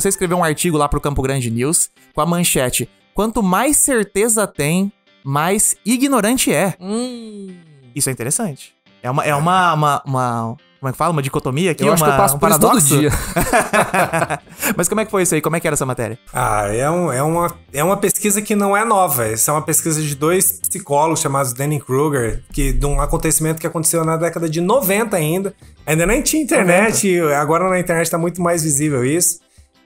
Você escreveu um artigo lá pro Campo Grande News com a manchete: Quanto mais certeza tem, mais ignorante é. Hum. Isso é interessante. É uma, é uma, uma, uma- como é que fala? Uma dicotomia aqui? Eu acho uma, que eu passo um por isso todo paradoxo? dia. Mas como é que foi isso aí? Como é que era essa matéria? Ah, é, um- é uma, é uma pesquisa que não é nova. Essa é uma pesquisa de dois psicólogos chamados Danny Kruger, que de um acontecimento que aconteceu na década de 90 ainda. Ainda nem tinha internet, e agora na internet está muito mais visível isso.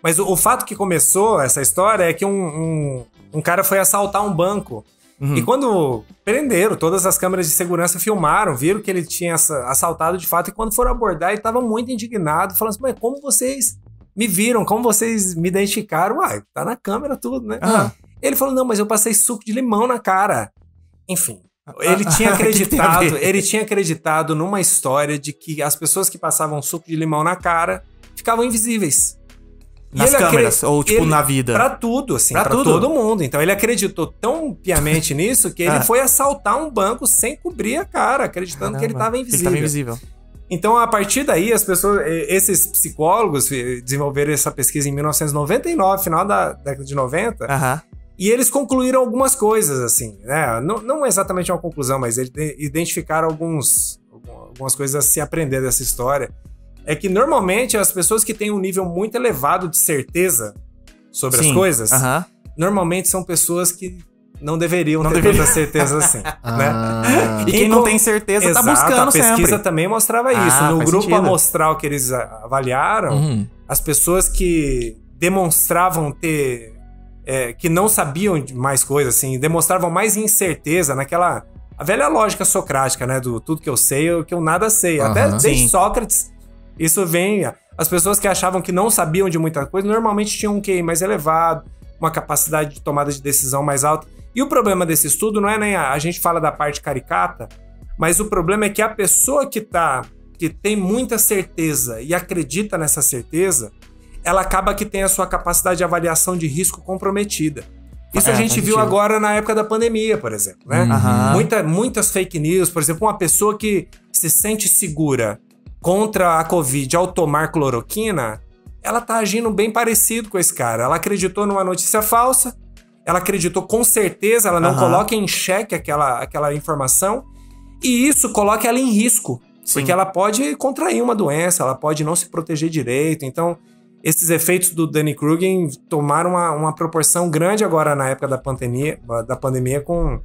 Mas o, o fato que começou essa história é que um, um, um cara foi assaltar um banco. E quando prenderam, todas as câmeras de segurança filmaram, viram que ele tinha assa- assaltado de fato. E quando foram abordar, ele estava muito indignado, falando assim: Mas como vocês me viram? Como vocês me identificaram? Uai, tá na câmera tudo, né? Ah. Ele falou: Não, mas eu passei suco de limão na cara. Enfim. Ele tinha O que que tem a acreditado, ele tinha acreditado numa história de que as pessoas que passavam suco de limão na cara ficavam invisíveis. Nas câmeras, ou tipo ele- na vida? Pra tudo, assim, Pra pra, tudo? todo mundo. Então ele acreditou tão piamente nisso que ele Ah. foi assaltar um banco sem cobrir a cara, acreditando que ele Caramba, estava Ele invisível. tava invisível. Então, a partir daí, as pessoas, esses psicólogos eh, desenvolveram essa pesquisa em 1999, final da década de 90, Aham. e eles concluíram algumas coisas, assim, né? Não, não exatamente uma conclusão, mas eles de- identificaram alguns, algumas coisas a se aprender dessa história. É que normalmente as pessoas que têm um nível muito elevado de certeza sobre Sim. as coisas, Aham. normalmente são pessoas que não deveriam Não ter deveriam. tanta certeza assim, né? Ah. E quem Quem não tem certeza tá Exato, buscando a pesquisa sempre. também mostrava Ah, isso. No faz grupo sentido. amostral que eles avaliaram, Uhum. as pessoas que demonstravam ter. é, que não sabiam de mais coisas, assim, demonstravam mais incerteza naquela. A velha lógica socrática, né? Do tudo que eu sei, o que eu nada sei. Até Aham. desde Sim. Sócrates, isso vem. As pessoas que achavam que não sabiam de muita coisa, normalmente tinham um QI mais elevado, uma capacidade de tomada de decisão mais alta. E o problema desse estudo não é nem a, a gente fala da parte caricata, mas o problema é que a pessoa que tá que tem muita certeza e acredita nessa certeza, ela acaba que tem a sua capacidade de avaliação de risco comprometida. Isso É, a gente viu agora na época da pandemia, por exemplo, né? Aham. Muita, muitas fake news, por exemplo, uma pessoa que se sente segura contra a Covid ao tomar cloroquina, ela tá agindo bem parecido com esse cara. Ela acreditou numa notícia falsa, ela acreditou com certeza, ela não Aham. coloca em xeque aquela, aquela informação, e isso coloca ela em risco. Sim. Porque ela pode contrair uma doença, ela pode não se proteger direito. Então, esses efeitos do Danny Kruger tomaram uma, uma proporção grande agora na época da pandemia, da pandemia com,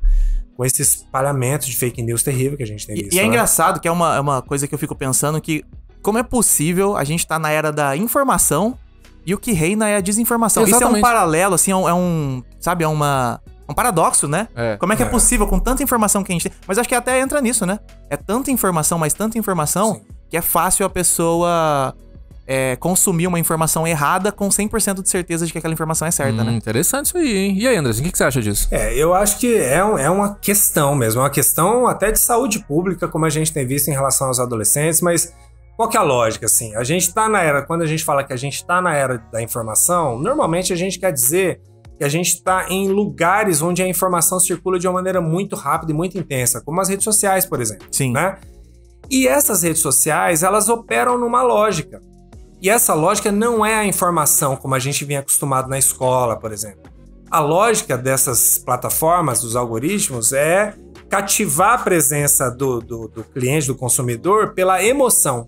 com esse espalhamento de fake news terrível que a gente tem E, visto. e é né? engraçado que é uma, é uma coisa que eu fico pensando que como é possível a gente tá na era da informação e o que reina é a desinformação. Isso é um Exatamente. paralelo, assim, é um, é um- sabe, é uma um paradoxo, né? É. Como é que é. É. possível com tanta informação que a gente tem? Mas acho que até entra nisso, né? É tanta informação, mas tanta informação Sim. que é fácil a pessoa é, consumir uma informação errada com 100% de certeza de que aquela informação é certa, Hum, né? Interessante isso aí, hein? E aí, Anderson, o que, que você acha disso? É, eu acho que é, um- é uma questão mesmo, é uma questão até de saúde pública, como a gente tem visto em relação aos adolescentes, mas qual que é a lógica, assim? A gente tá na era, quando a gente fala que a gente tá na era da informação, normalmente a gente quer dizer que a gente tá em lugares onde a informação circula de uma maneira muito rápida e muito intensa, como as redes sociais, por exemplo, Sim. né? E essas redes sociais, elas operam numa lógica. E essa lógica não é a informação como a gente vinha acostumado na escola, por exemplo. A lógica dessas plataformas, dos algoritmos, é cativar a presença do, do, do cliente, do consumidor, pela emoção.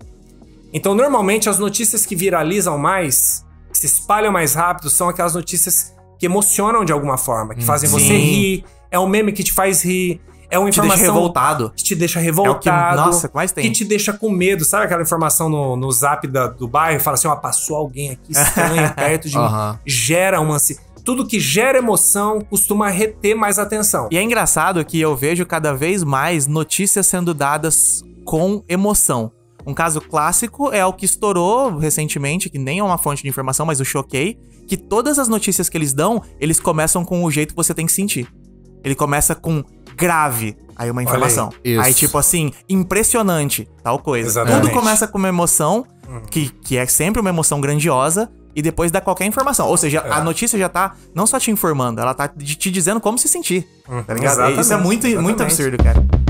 Então, normalmente, as notícias que viralizam mais, que se espalham mais rápido, são aquelas notícias que emocionam de alguma forma, que fazem você Sim. rir, é um meme que te faz rir, é uma Te deixa informação revoltado. que te deixa É que, revoltado nossa, que mais tem. que te deixa com medo. Sabe aquela informação no, no zap da- do bairro? Fala assim, ó, passou alguém aqui estranho perto de mim. Aham. Gera uma. Tudo que gera emoção costuma reter mais atenção. E é engraçado que eu vejo cada vez mais notícias sendo dadas com emoção. Um caso clássico é o que estourou recentemente, que nem é uma fonte de informação, mas o choquei, que todas as notícias que eles dão, eles começam com o jeito que você tem que sentir. Ele começa com grave, aí uma informação. aí. Aí, tipo assim, impressionante, tal coisa. Exatamente. Tudo começa com uma emoção, que, que é sempre uma emoção grandiosa, e depois dá qualquer informação. Ou seja, a notícia já tá não só te informando, ela tá te dizendo como se sentir. Tá ligado? exatamente, Isso é muito, muito absurdo, cara.